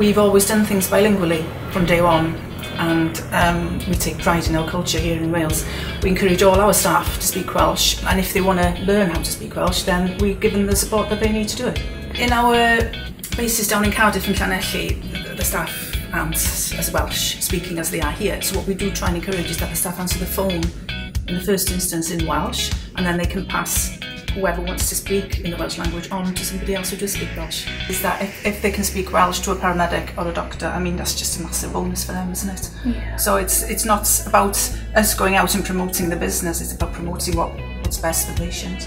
we've always done things bilingually from day one and um, we take pride in our culture here in Wales. We encourage all our staff to speak Welsh and if they want to learn how to speak Welsh then we give them the support that they need to do it. In our bases down in Cardiff and Llanelli, the staff aren't as Welsh speaking as they are here. So what we do try and encourage is that the staff answer the phone in the first instance in Welsh and then they can pass whoever wants to speak in the Welsh language on to somebody else who does speak Welsh. Is that if, if they can speak Welsh to a paramedic or a doctor, I mean that's just a massive bonus for them, isn't it? Yeah. So it's it's not about us going out and promoting the business, it's about promoting what, what's best for the patient.